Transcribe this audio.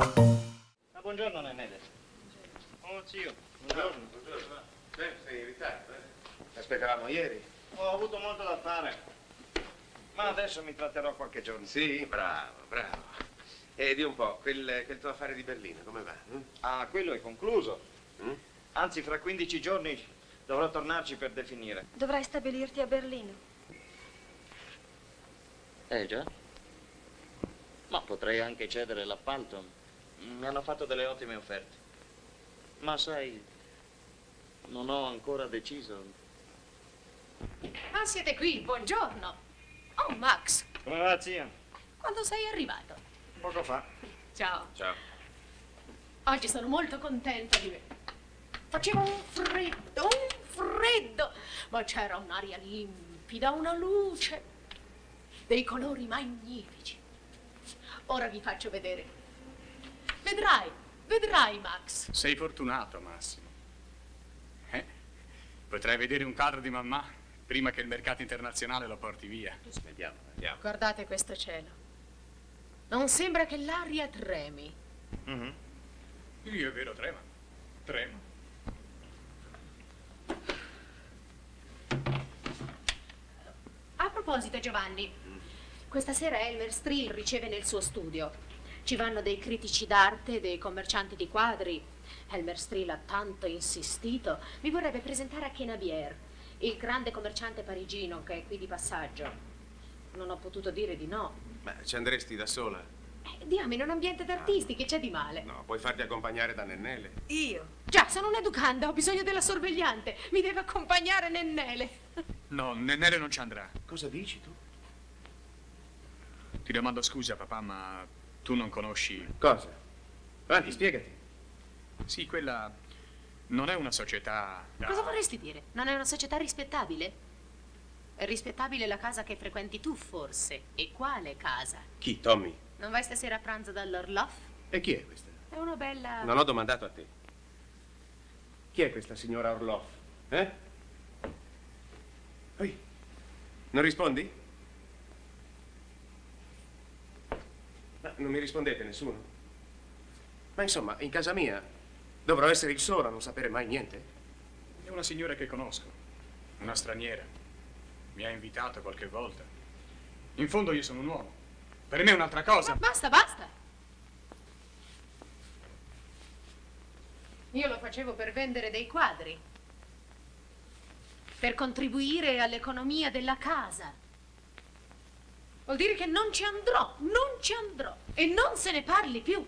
Ah, buongiorno Nenele. Oh zio, buongiorno. Buongiorno. Beh, sei in ritardo, eh? Aspettavamo ieri. Ho avuto molto da fare. Ma adesso mi tratterò qualche giorno. Sì, bravo, bravo. E di un po', quel, quel tuo affare di Berlino, come va? hm? Ah, quello è concluso. Mm? Anzi, fra 15 giorni dovrò tornarci per definire. Dovrai stabilirti a Berlino. Eh già. Ma potrei anche cedere l'appalto. Mi hanno fatto delle ottime offerte. Ma sai, non ho ancora deciso. Ah, siete qui, buongiorno. Oh, Max, Come va, zia? quando sei arrivato? Poco fa. Ciao. Ciao. Oggi sono molto contenta di me. Faceva un freddo, un freddo, ma c'era un'aria limpida, una luce, dei colori magnifici. Ora vi faccio vedere. Vedrai, vedrai, Max. Sei fortunato, Massimo. Eh? Potrai vedere un quadro di mamma prima che il mercato internazionale lo porti via. Vediamo, vediamo. Guardate questo cielo. Non sembra che l'aria tremi. Mhm. Io è vero, trema. Trema. A proposito, Giovanni, questa sera Elmer Strill riceve nel suo studio. Ci vanno dei critici d'arte, dei commercianti di quadri. Elmer Strill ha tanto insistito. Mi vorrebbe presentare a Kenabier, il grande commerciante parigino che è qui di passaggio. Non ho potuto dire di no. Ma ci andresti da sola? Eh, diamo in un ambiente d'artisti, che c'è di male? No, puoi farti accompagnare da Nennele. Io? Già, sono un'educanda, ho bisogno della sorvegliante. Mi deve accompagnare Nennele. No, Nennele non ci andrà. Cosa dici tu? Ti domando scusa, papà, ma tu non conosci. Cosa? Avanti, spiegati. Sì, quella non è una società. da- Cosa vorresti dire? Non è una società rispettabile? È rispettabile la casa che frequenti tu, forse. E quale casa? Chi, Tommy? Non vai stasera a pranzo dall'Orloff? E chi è questa? È una bella... Non ho domandato a te. Chi è questa signora Orloff? Eh? Oi, non rispondi? Ma non mi rispondete nessuno? Ma insomma, in casa mia dovrò essere il solo a non sapere mai niente? È una signora che conosco. Una straniera. Mi ha invitato qualche volta. In fondo io sono un uomo. Per me è un'altra cosa. Ma basta, basta! Io lo facevo per vendere dei quadri. Per contribuire all'economia della casa. Vuol dire che non ci andrò, non ci andrò. E non se ne parli più.